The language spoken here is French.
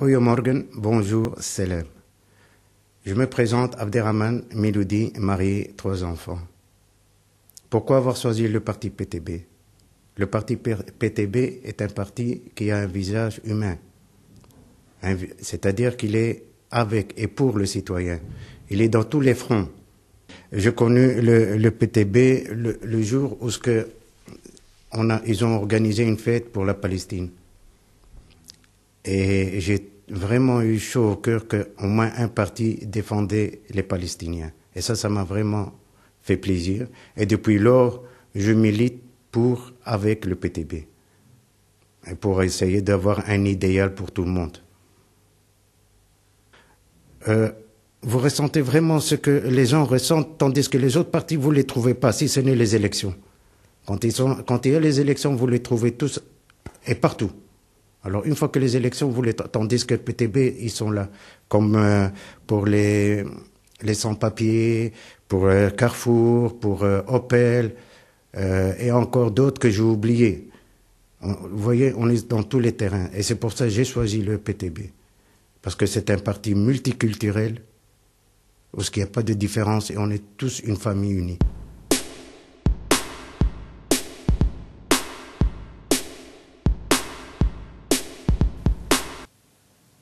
Goedemorgen, bonjour, salam. Je me présente Abderrahman Miloudi, marié, trois enfants. Pourquoi avoir choisi le parti PTB Le parti PTB est un parti qui a un visage humain, c'est-à-dire qu'il est avec et pour le citoyen. Il est dans tous les fronts. J'ai connu le, PTB le, jour où ils ont organisé une fête pour la Palestine. Et j'ai vraiment eu chaud au cœur qu'au moins un parti défendait les Palestiniens. Et ça, ça m'a vraiment fait plaisir. Et depuis lors, je milite pour, avec le PTB. Et pour essayer d'avoir un idéal pour tout le monde. Euh, vous ressentez vraiment ce que les gens ressentent, tandis que les autres partis, vous ne les trouvez pas, si ce n'est les élections. Quand, ils sont, quand il y a les élections, vous les trouvez tous et partout. Alors une fois que les élections, vous les tandis que PTB, ils sont là, comme euh, pour les les sans-papiers, pour euh, Carrefour, pour euh, Opel et encore d'autres que j'ai oubliés. Vous voyez, on est dans tous les terrains et c'est pour ça que j'ai choisi le PTB parce que c'est un parti multiculturel où il n'y a pas de différence et on est tous une famille unie.